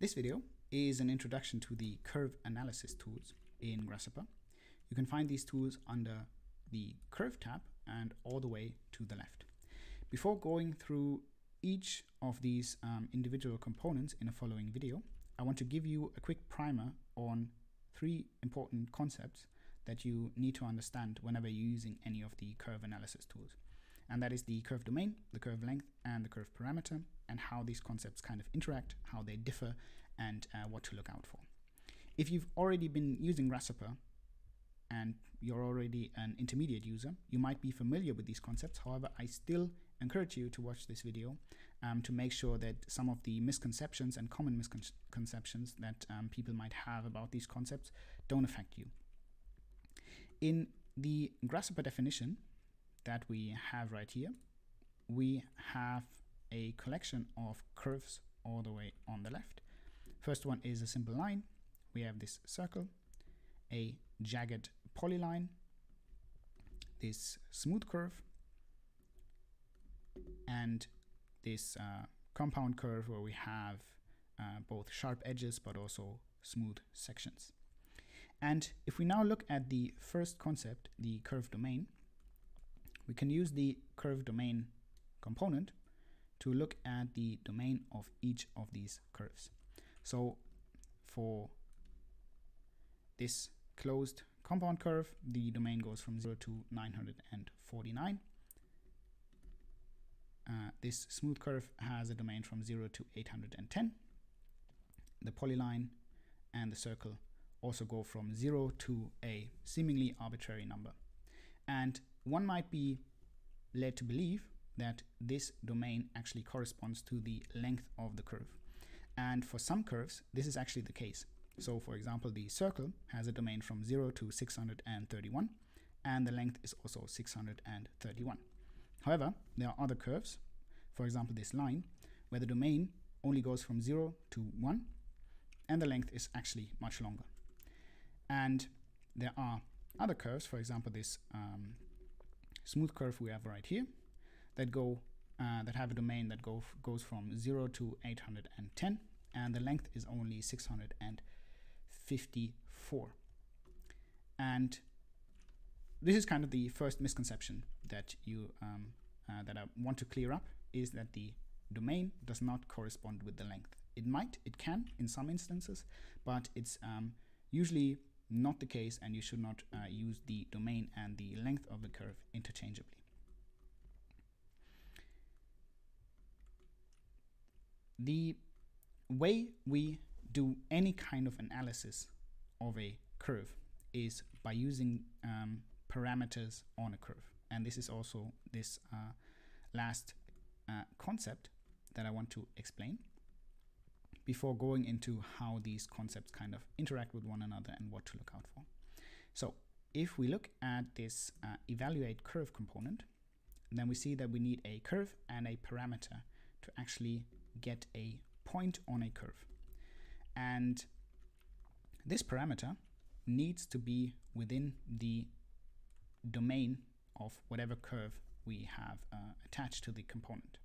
This video is an introduction to the curve analysis tools in Grasshopper. You can find these tools under the curve tab and all the way to the left. Before going through each of these um, individual components in a following video, I want to give you a quick primer on three important concepts that you need to understand whenever you're using any of the curve analysis tools. And that is the curve domain, the curve length, and the curve parameter, and how these concepts kind of interact, how they differ, and uh, what to look out for. If you've already been using Grasshopper and you're already an intermediate user, you might be familiar with these concepts. However, I still encourage you to watch this video um, to make sure that some of the misconceptions and common misconceptions that um, people might have about these concepts don't affect you. In the Grasshopper definition that we have right here, we have a collection of curves all the way on the left. First one is a simple line. We have this circle, a jagged polyline, this smooth curve, and this uh, compound curve where we have uh, both sharp edges but also smooth sections. And if we now look at the first concept, the curve domain, we can use the curve domain component to look at the domain of each of these curves. So for this closed compound curve, the domain goes from 0 to 949. Uh, this smooth curve has a domain from 0 to 810. The polyline and the circle also go from 0 to a seemingly arbitrary number. And one might be led to believe that this domain actually corresponds to the length of the curve. And for some curves, this is actually the case. So for example, the circle has a domain from 0 to 631, and the length is also 631. However, there are other curves, for example this line, where the domain only goes from 0 to 1, and the length is actually much longer. And there are other curves, for example, this um, smooth curve we have right here, that go uh, that have a domain that go goes from 0 to 810, and the length is only 654. And this is kind of the first misconception that you um, uh, that I want to clear up is that the domain does not correspond with the length. It might, it can in some instances, but it's um, usually not the case and you should not uh, use the domain and the length of the curve interchangeably. The way we do any kind of analysis of a curve is by using um, parameters on a curve. And this is also this uh, last uh, concept that I want to explain before going into how these concepts kind of interact with one another and what to look out for. So if we look at this uh, evaluate curve component, then we see that we need a curve and a parameter to actually get a point on a curve. And this parameter needs to be within the domain of whatever curve we have uh, attached to the component.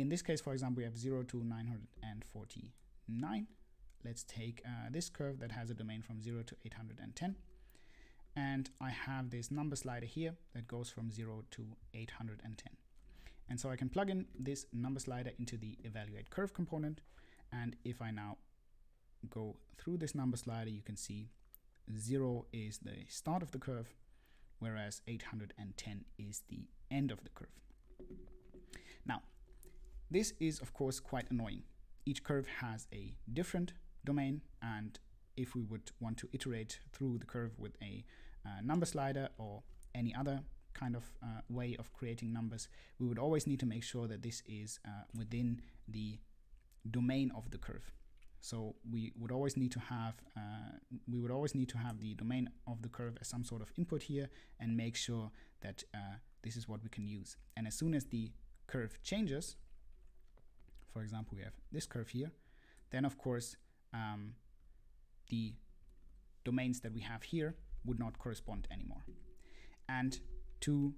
In this case, for example, we have 0 to 949. Let's take uh, this curve that has a domain from 0 to 810. And I have this number slider here that goes from 0 to 810. And so I can plug in this number slider into the evaluate curve component. And if I now go through this number slider, you can see 0 is the start of the curve, whereas 810 is the end of the curve. Now, this is of course quite annoying. Each curve has a different domain and if we would want to iterate through the curve with a uh, number slider or any other kind of uh, way of creating numbers, we would always need to make sure that this is uh, within the domain of the curve. So we would always need to have uh, we would always need to have the domain of the curve as some sort of input here and make sure that uh, this is what we can use. And as soon as the curve changes, for example, we have this curve here, then of course um, the domains that we have here would not correspond anymore. And to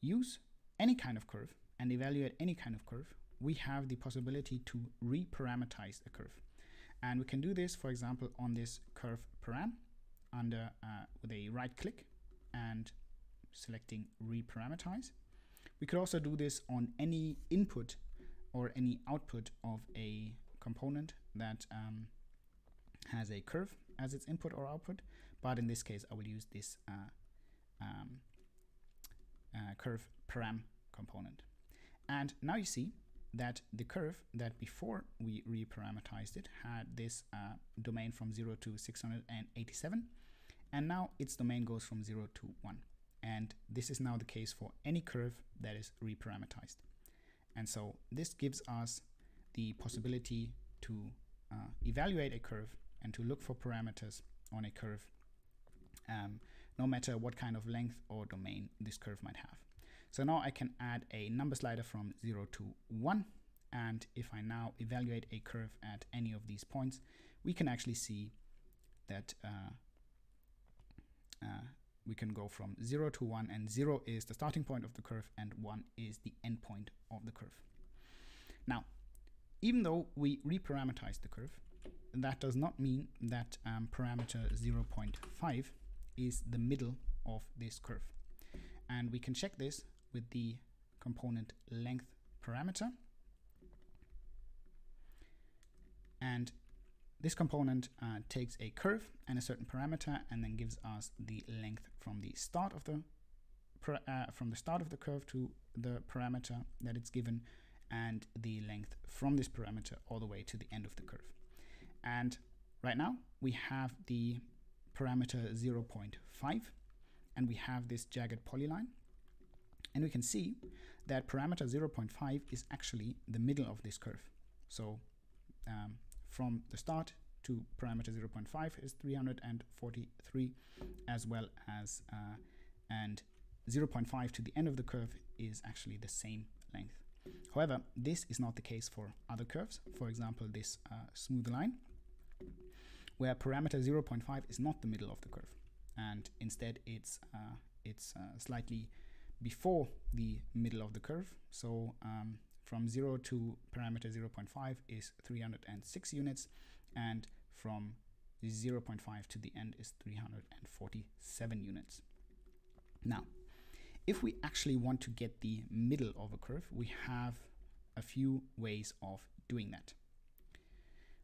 use any kind of curve and evaluate any kind of curve, we have the possibility to reparameterize a curve. And we can do this, for example, on this curve param under uh, with a right click and selecting reparameterize. We could also do this on any input or any output of a component that um, has a curve as its input or output. But in this case, I will use this uh, um, uh, curve param component. And now you see that the curve that before we reparameterized it had this uh, domain from 0 to 687 and now its domain goes from 0 to 1 and this is now the case for any curve that is reparameterized and so this gives us the possibility to uh, evaluate a curve and to look for parameters on a curve um, no matter what kind of length or domain this curve might have so now I can add a number slider from 0 to 1. And if I now evaluate a curve at any of these points, we can actually see that uh, uh, we can go from 0 to 1 and 0 is the starting point of the curve and 1 is the end point of the curve. Now, even though we reparameterize the curve, that does not mean that um, parameter 0.5 is the middle of this curve. And we can check this with the component length parameter. And this component uh, takes a curve and a certain parameter and then gives us the length from the start of the uh, from the start of the curve to the parameter that it's given and the length from this parameter all the way to the end of the curve. And right now we have the parameter 0.5 and we have this jagged polyline and we can see that parameter 0.5 is actually the middle of this curve. So um, from the start to parameter 0.5 is 343 as well as uh, and 0.5 to the end of the curve is actually the same length. However, this is not the case for other curves. For example, this uh, smooth line where parameter 0.5 is not the middle of the curve and instead it's uh, it's uh, slightly before the middle of the curve. So um, from 0 to parameter 0.5 is 306 units and from 0.5 to the end is 347 units. Now, if we actually want to get the middle of a curve, we have a few ways of doing that.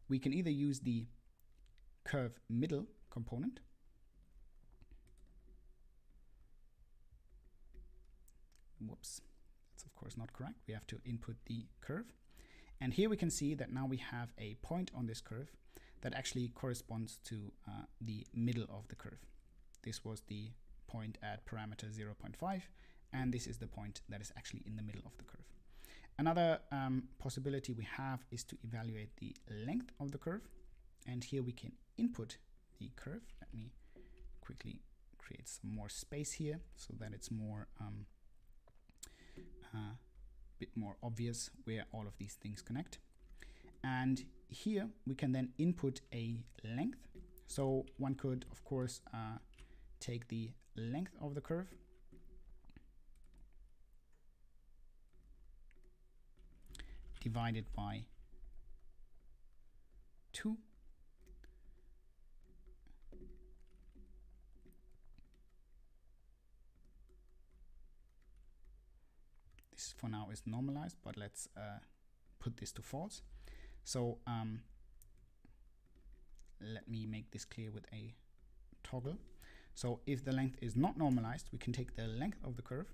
We can either use the curve middle component whoops, that's of course not correct. We have to input the curve. And here we can see that now we have a point on this curve that actually corresponds to uh, the middle of the curve. This was the point at parameter 0.5 and this is the point that is actually in the middle of the curve. Another um, possibility we have is to evaluate the length of the curve and here we can input the curve. Let me quickly create some more space here so that it's more um, a uh, bit more obvious where all of these things connect. And here we can then input a length. So one could, of course, uh, take the length of the curve divided by 2 this for now is normalized, but let's uh, put this to false. So um, let me make this clear with a toggle. So if the length is not normalized, we can take the length of the curve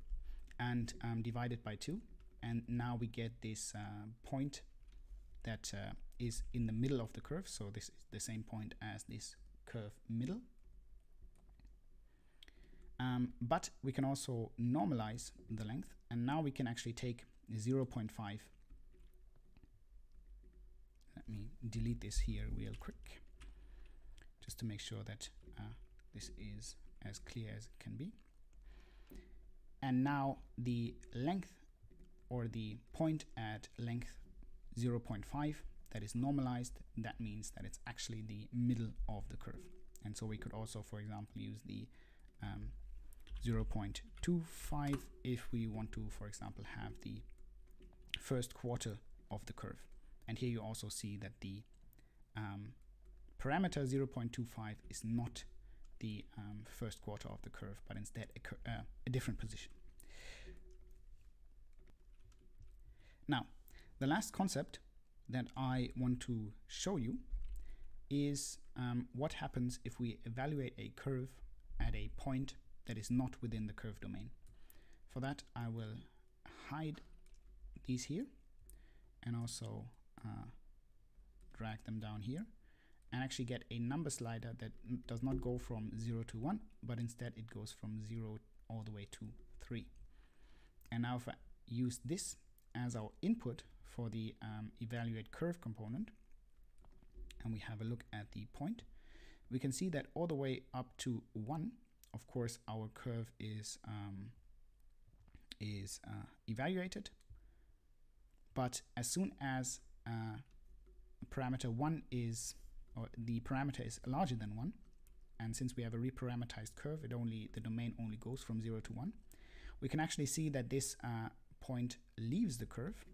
and um, divide it by 2. And now we get this uh, point that uh, is in the middle of the curve. So this is the same point as this curve middle. Um, but we can also normalize the length and now we can actually take 0.5 let me delete this here real quick just to make sure that uh, this is as clear as it can be. And now the length or the point at length 0.5 that is normalized that means that it's actually the middle of the curve. And so we could also for example use the um, 0.25 if we want to, for example, have the first quarter of the curve. And here you also see that the um, parameter 0.25 is not the um, first quarter of the curve, but instead a, uh, a different position. Now, the last concept that I want to show you is um, what happens if we evaluate a curve at a point that is not within the curve domain. For that, I will hide these here and also uh, drag them down here and actually get a number slider that does not go from 0 to 1 but instead it goes from 0 all the way to 3 and now if I use this as our input for the um, evaluate curve component and we have a look at the point we can see that all the way up to 1 of course our curve is um, is uh, evaluated. But as soon as uh, parameter 1 is or the parameter is larger than 1 and since we have a reparameterized curve it only the domain only goes from 0 to 1 we can actually see that this uh, point leaves the curve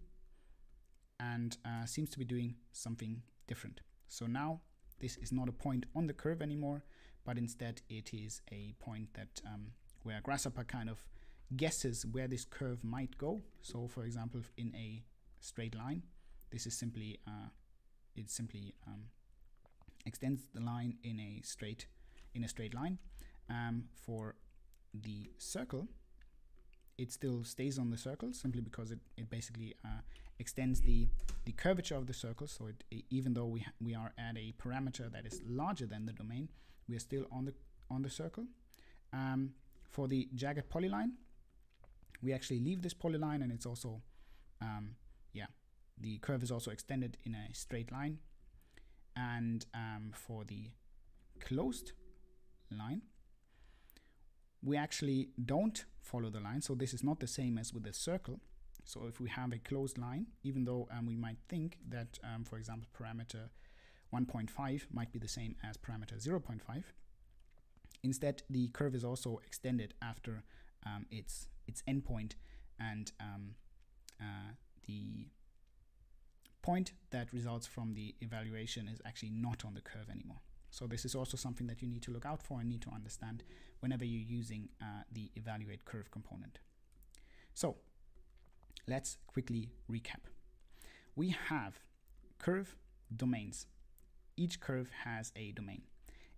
and uh, seems to be doing something different. So now this is not a point on the curve anymore but instead it is a point that um, where grasshopper kind of guesses where this curve might go so for example in a straight line this is simply uh, it simply um, extends the line in a straight in a straight line. Um, for the circle, it still stays on the circle simply because it, it basically uh, extends the the curvature of the circle. So it, it, even though we we are at a parameter that is larger than the domain, we are still on the on the circle. Um, for the jagged polyline, we actually leave this polyline, and it's also um, yeah the curve is also extended in a straight line. And um, for the closed line we actually don't follow the line. So this is not the same as with the circle. So if we have a closed line even though um, we might think that um, for example parameter 1.5 might be the same as parameter 0.5 instead the curve is also extended after um, its its endpoint and um, uh, the point that results from the evaluation is actually not on the curve anymore. So this is also something that you need to look out for and need to understand whenever you're using uh, the evaluate curve component. So let's quickly recap. We have curve domains. Each curve has a domain.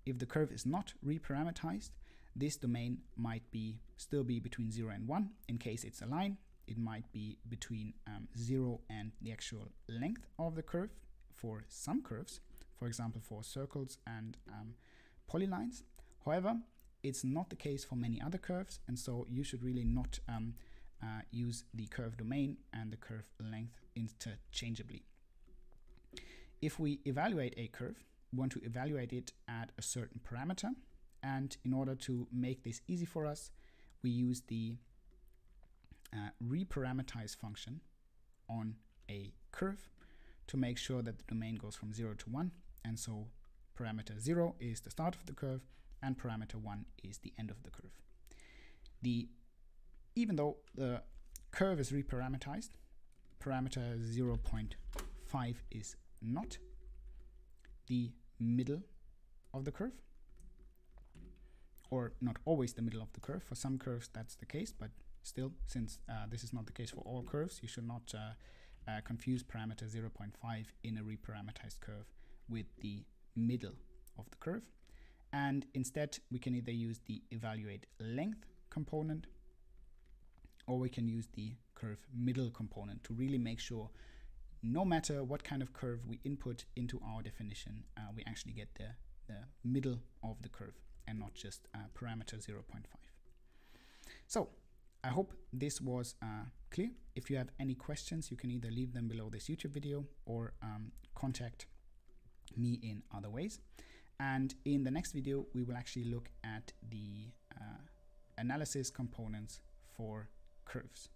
If the curve is not reparameterized, this domain might be still be between 0 and 1 in case it's a line it might be between um, 0 and the actual length of the curve for some curves, for example for circles and um, polylines. However, it's not the case for many other curves and so you should really not um, uh, use the curve domain and the curve length interchangeably. If we evaluate a curve, we want to evaluate it at a certain parameter and in order to make this easy for us, we use the uh, reparameterize function on a curve to make sure that the domain goes from 0 to 1 and so parameter 0 is the start of the curve and parameter 1 is the end of the curve. The even though the curve is reparameterized, parameter 0.5 is not the middle of the curve or not always the middle of the curve. For some curves that's the case, but Still, since uh, this is not the case for all curves, you should not uh, uh, confuse parameter 0.5 in a reparameterized curve with the middle of the curve. And instead, we can either use the evaluate length component or we can use the curve middle component to really make sure no matter what kind of curve we input into our definition, uh, we actually get the, the middle of the curve and not just uh, parameter 0.5. So I hope this was uh, clear. If you have any questions, you can either leave them below this YouTube video or um, contact me in other ways. And in the next video, we will actually look at the uh, analysis components for curves.